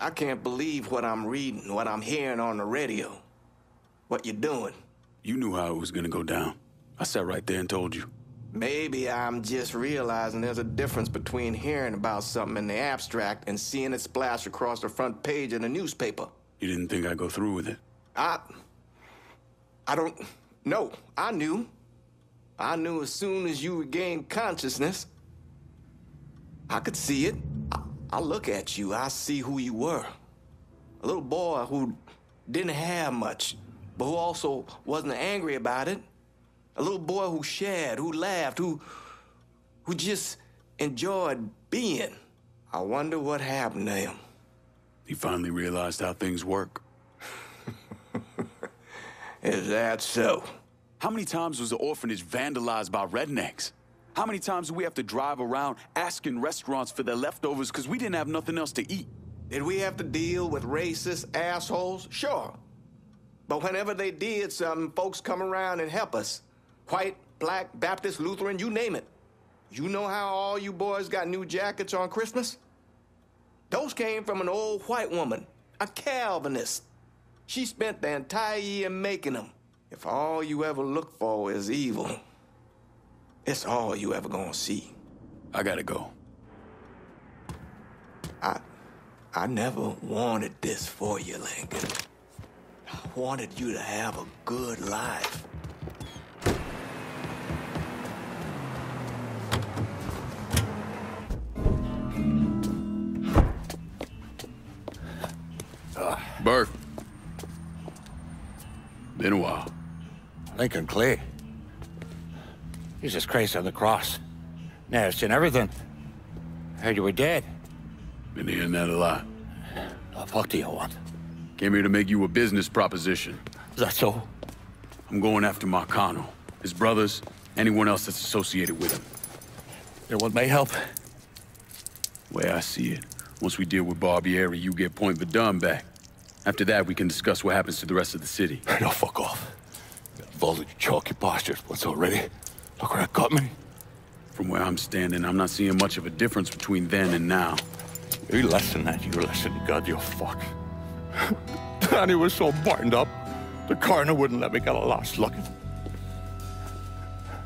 I can't believe what I'm reading, what I'm hearing on the radio. What you doing? You knew how it was gonna go down. I sat right there and told you. Maybe I'm just realizing there's a difference between hearing about something in the abstract and seeing it splash across the front page of a newspaper. You didn't think I'd go through with it? I. I don't. No, I knew. I knew as soon as you regained consciousness. I could see it. I, look at you, I see who you were. A little boy who didn't have much, but who also wasn't angry about it. A little boy who shared, who laughed, who who just enjoyed being. I wonder what happened to him. He finally realized how things work. Is that so? How many times was the orphanage vandalized by rednecks? How many times do we have to drive around asking restaurants for their leftovers because we didn't have nothing else to eat? Did we have to deal with racist assholes? Sure. But whenever they did something, folks come around and help us. White, black, Baptist, Lutheran, you name it. You know how all you boys got new jackets on Christmas? Those came from an old white woman, a Calvinist. She spent the entire year making them. If all you ever look for is evil, it's all you ever gonna see. I gotta go. I, I never wanted this for you, Lincoln. I wanted you to have a good life. Burke. Been a while. Lincoln Clay. Jesus Christ on the cross. Now I've seen everything. Heard you were dead. Been hearing that a lot. The fuck do you want? Came here to make you a business proposition. Is that so? I'm going after Marcano, his brothers, anyone else that's associated with him. You want my help? Way I see it, once we deal with Barbieri, you get Point Verdun back. After that, we can discuss what happens to the rest of the city. No, fuck off. Involved in chalky postures once already. Look where it got me. From where I'm standing, I'm not seeing much of a difference between then and now. You listen that, you listen, God, you fuck. Danny was so burned up, the coroner wouldn't let me get a last look.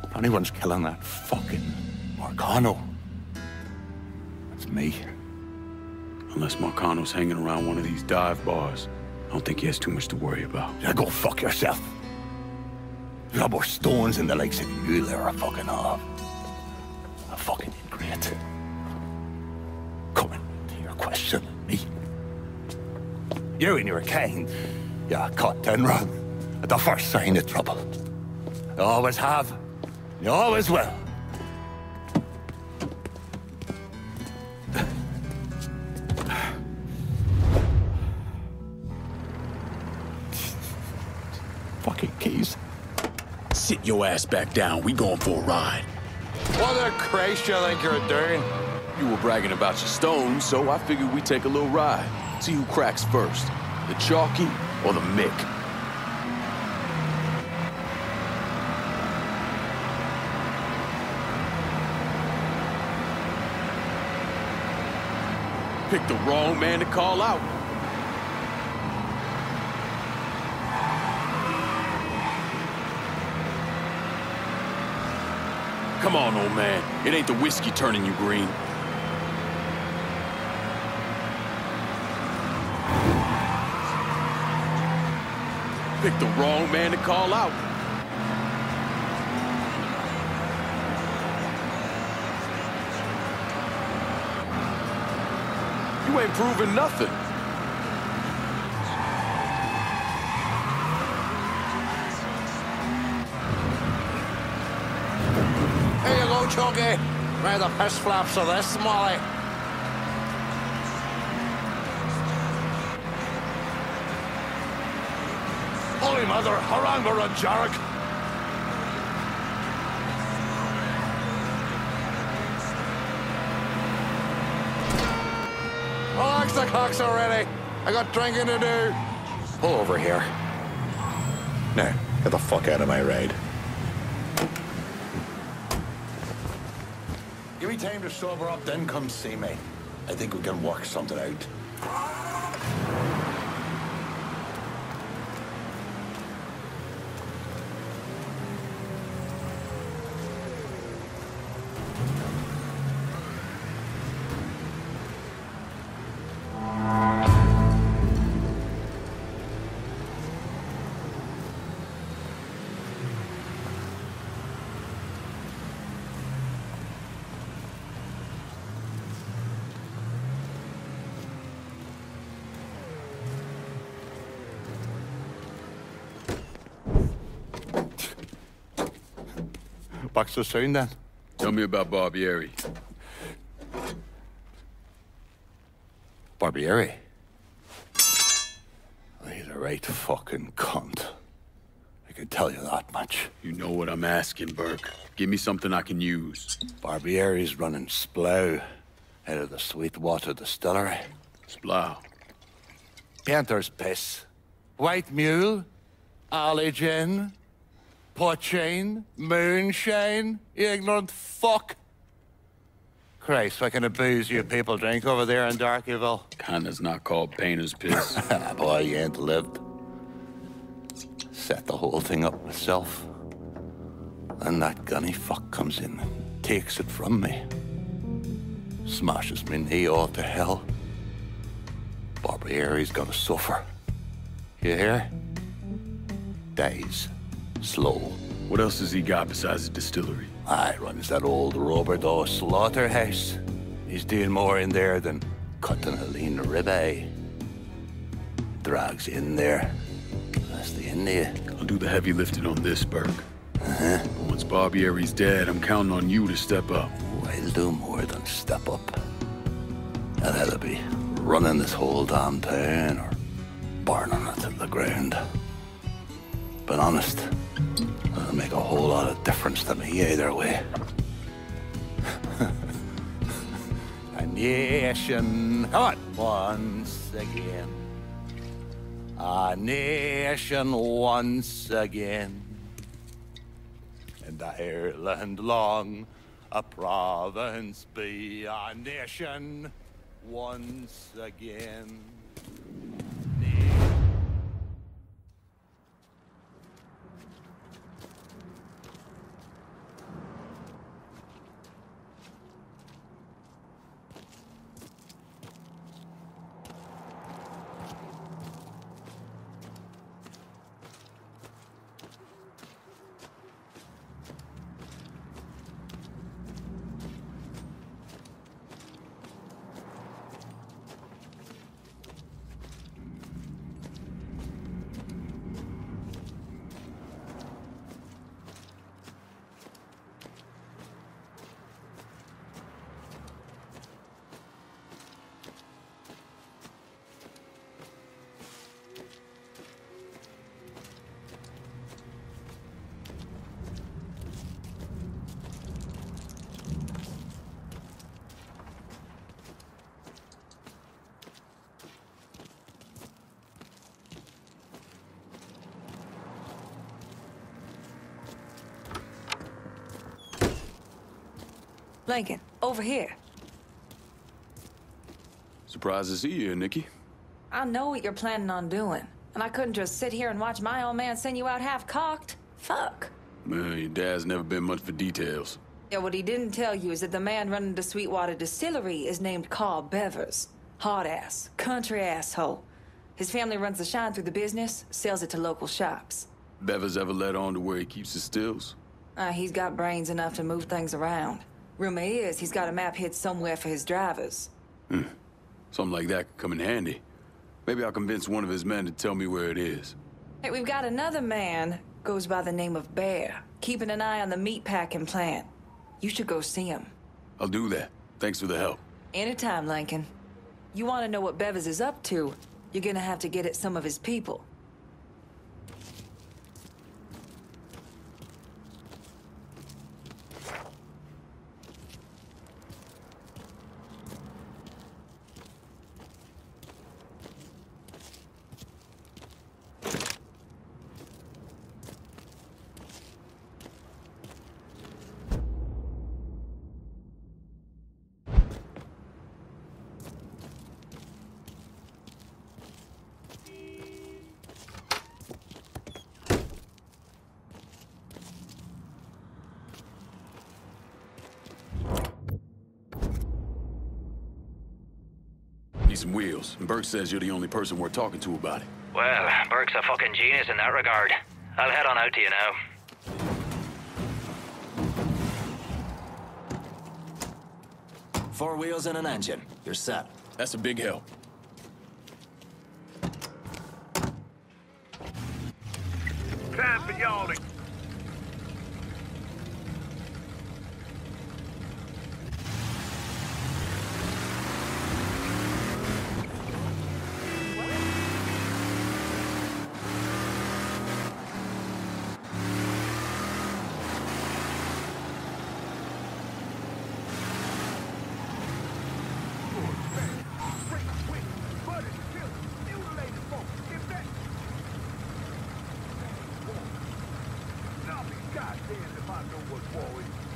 If anyone's killing that fucking Marcano, it's me. Unless Marcano's hanging around one of these dive bars, I don't think he has too much to worry about. Yeah, go fuck yourself. Got stones in the lakes than you there are fucking off. A fucking uh, ingrate. Coming to your question, me. You and your kind, you caught and run at the first sign of trouble. You always have. You always will. Your ass back down. We going for a ride. What a Christ you think you're doing? You were bragging about your stones, so I figured we'd take a little ride. See who cracks first. The Chalky or the Mick. Picked the wrong man to call out. Come on, old man. It ain't the whiskey turning you green. Picked the wrong man to call out. You ain't proving nothing. Here you go, Chunky. Try the piss flaps of this, Molly. Holy Mother, Harangar and Jarek. Relax the cocks already. I got drinking to do. Pull over here. Now, get the fuck out of my ride. Give me time to sober up, then come see me. I think we can work something out. Back so soon then? Tell me about Barbieri. Barbieri? He's a right fucking cunt. I can tell you that much. You know what I'm asking, Burke. Give me something I can use. Barbieri's running Splow out of the Sweetwater Distillery. Splow. Painter's piss. White mule. Alley gin. Poachine. Moonshine. You ignorant fuck. Christ, what kind of booze you people drink over there in Darkyville? Kinda's not called painter's piss. Ah, boy, you ain't lived. Set the whole thing up myself. And that gunny fuck comes in and takes it from me. Smashes me knee all to hell. Barbieri's gonna suffer. You hear? Dies. Slow. what else has he got besides the distillery? I runs that old Robert O. slaughterhouse. He's doing more in there than cutting a lean ribeye. Drags in there. That's the India. I'll do the heavy lifting on this, Burke. But once Barbieri's dead, I'm counting on you to step up. I'll do more than step up. I'll either be running this whole damn town or burning it to the ground. But honest, make a whole lot of difference to me either way. a nation, on, once again. A nation once again. And Ireland long, a province be a nation once again. Lincoln, over here. Surprised to see you here, Nikki. I know what you're planning on doing, and I couldn't just sit here and watch my old man send you out half-cocked. Fuck. Man, your dad's never been much for details. Yeah, what he didn't tell you is that the man running the Sweetwater Distillery is named Carl Bevers. Hard ass, country asshole. His family runs the shine through the business, sells it to local shops. Bevers ever let on to where he keeps his stills? Uh, he's got brains enough to move things around. Rumor is he's got a map hid somewhere for his drivers. Hmm. Something like that could come in handy. Maybe I'll convince one of his men to tell me where it is. Hey, we've got another man, goes by the name of Bear, keeping an eye on the meatpacking plant. You should go see him. I'll do that. Thanks for the help. Anytime, Lincoln. You want to know what Bevers is up to, you're gonna have to get at some of his people. Need some Burke says you're the only person we're talking to about it. Well, Burke's a fucking genius in that regard. I'll head on out to you now. Four wheels and an engine. You're set. That's a big help. Time for y'all to I know what's going. you.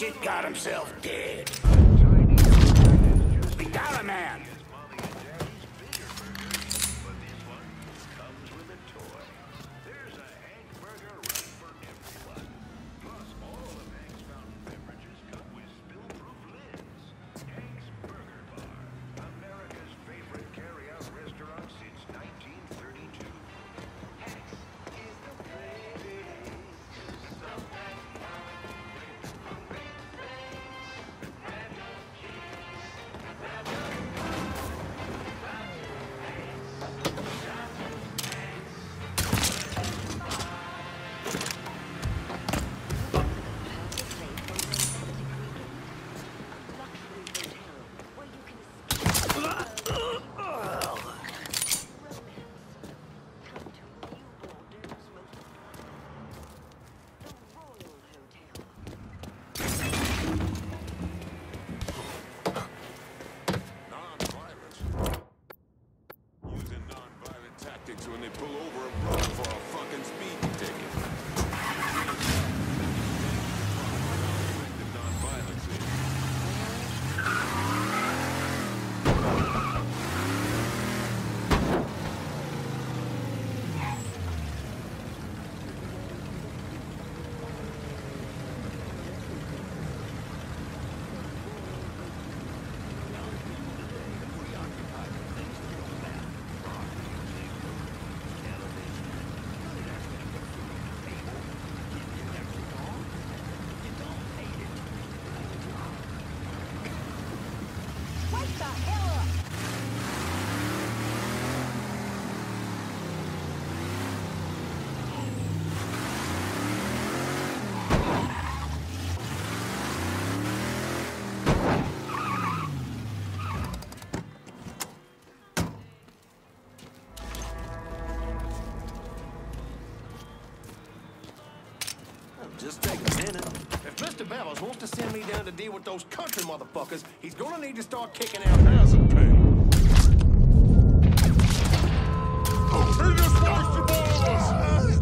Dipshit got himself dead. Mr. Wants to send me down to deal with those country motherfuckers, he's gonna need to start kicking out Has a pay. He just wants to bother us.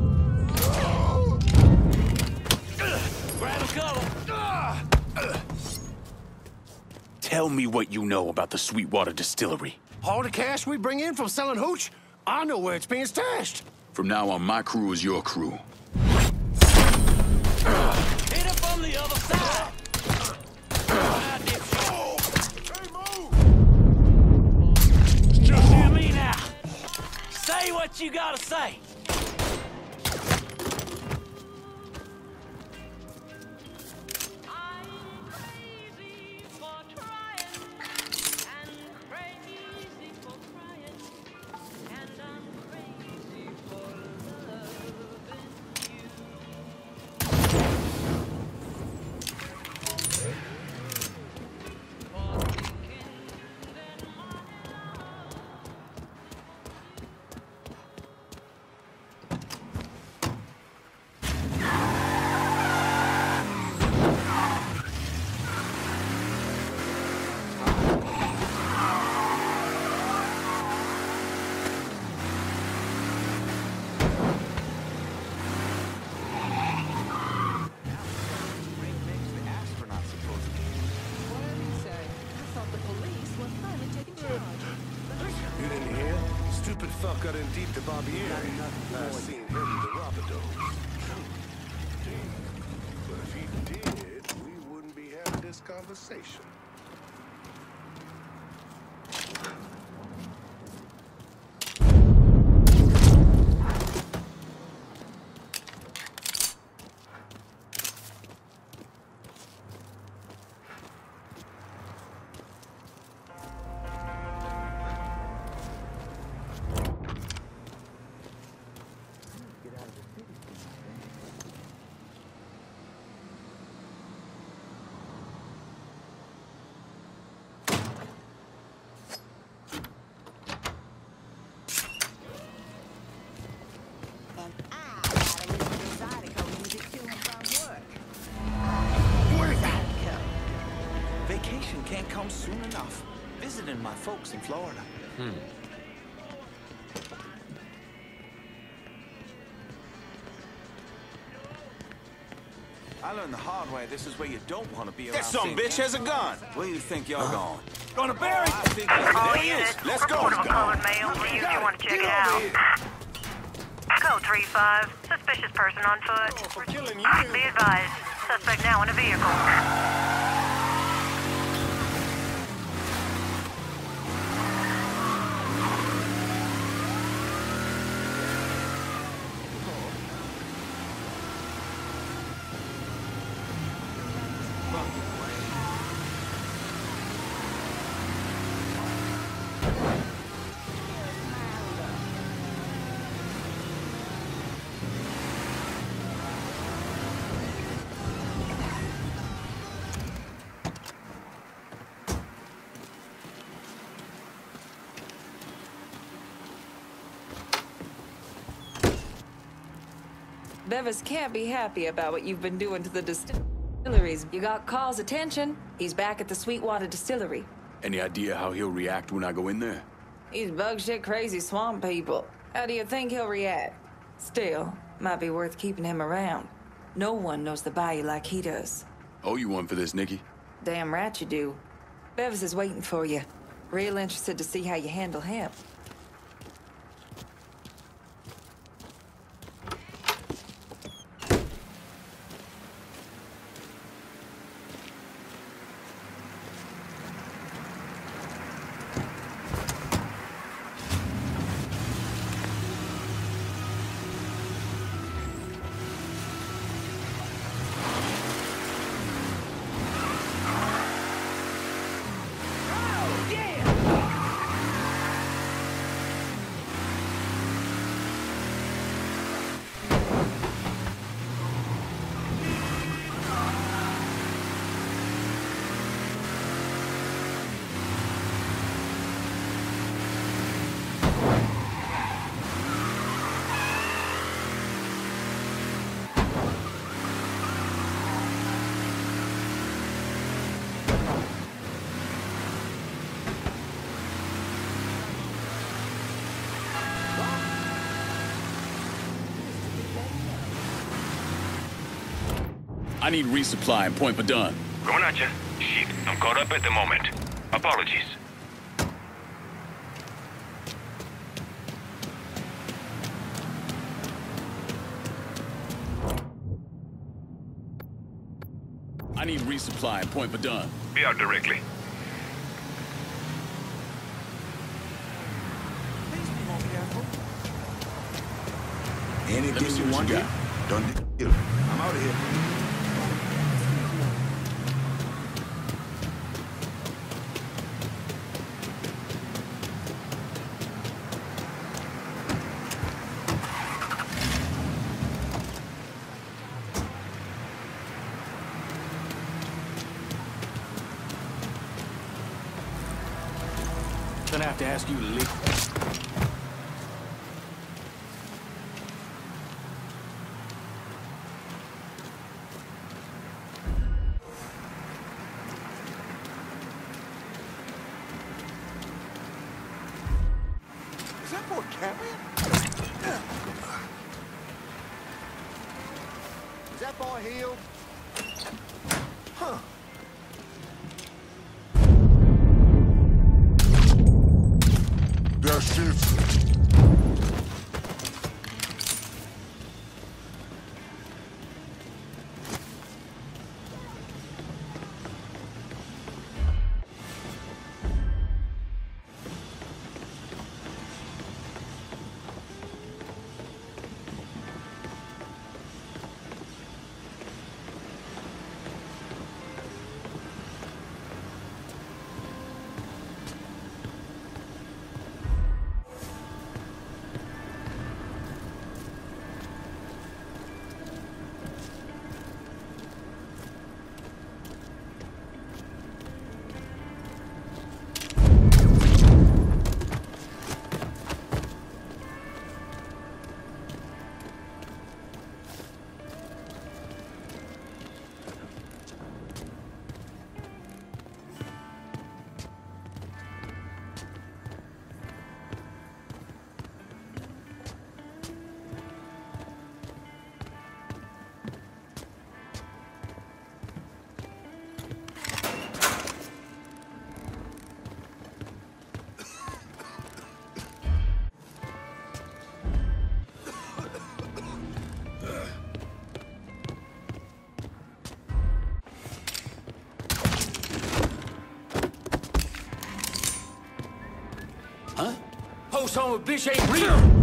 Grab a cover! Tell me what you know about the Sweetwater Distillery. All the cash we bring in from selling hooch, I know where it's being stashed. From now on, my crew is your crew. Cutting deep to Barbieri. Last seen him the Rapido. But if he did, we wouldn't be having this conversation. Folks in Florida. Hmm. I learned the hard way. This is where you don't want to be around. That some bitch has a gun. Where do you think you're going? Gonna bury I think that's All there he is. Let's go. report Let's of a go. colored male. Do you, you want to check it out? Code 3-5. Suspicious person on foot. Oh, for killing you. Be advised. Suspect now in a vehicle. Bevers can't be happy about what you've been doing to the distilleries. You got Carl's attention. He's back at the Sweetwater Distillery. Any idea how he'll react when I go in there? He's bug shit crazy swamp people. How do you think he'll react? Still, might be worth keeping him around. No one knows the bayou like he does. Owe you one for this, Nikki. Damn right you do. Bevers is waiting for you. Real interested to see how you handle him. I need resupply and Point Verdun. Going at you. Shit, I'm caught up at the moment. Apologies. I need resupply and Point Verdun. Be out directly. Please be more careful. Let me Anything you what want, you to got. done deal. I'm out of here. Gonna have to ask you to leave. Son of a bitch ain't real.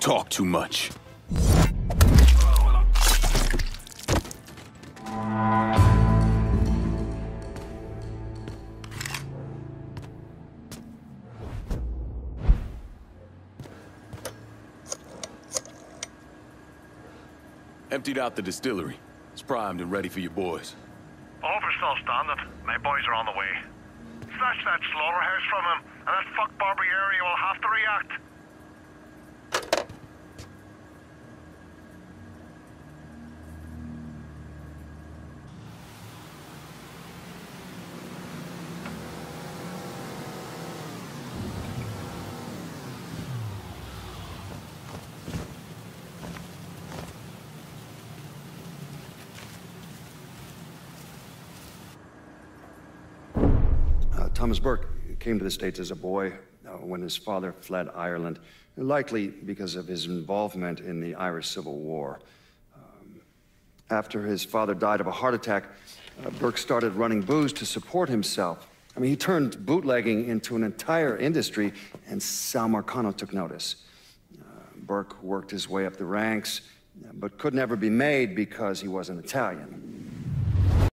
Talk too much. Emptied out the distillery. It's primed and ready for your boys. Offer's still standing. My boys are on the way. Snatch that slaughterhouse from him, and that fuck Barbieri will have to react. Uh, Thomas Burke came to the States as a boy uh, when his father fled Ireland, likely because of his involvement in the Irish Civil War. Um, after his father died of a heart attack, uh, Burke started running booze to support himself. I mean, he turned bootlegging into an entire industry, and Sal Marcano took notice. Uh, Burke worked his way up the ranks, but could never be made because he wasn't Italian.